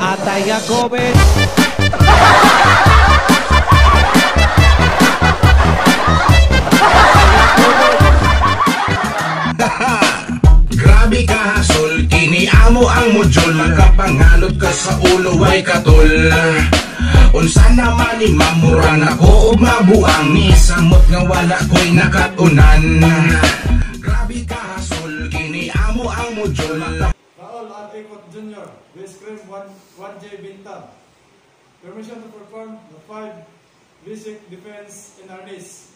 Atay Jacobet. Grabe ka hasol, kini amo ang module. Makapangalot ka sa ulo ay katol Unsa naman ni mamura na ko og mabuang Ni samot nga wala ko'y nakatunan. Grabe ka hasol, kini amo ang module Raul Jr., base cream 1, 1J Bintan. Permission to perform the five basic defense in harness.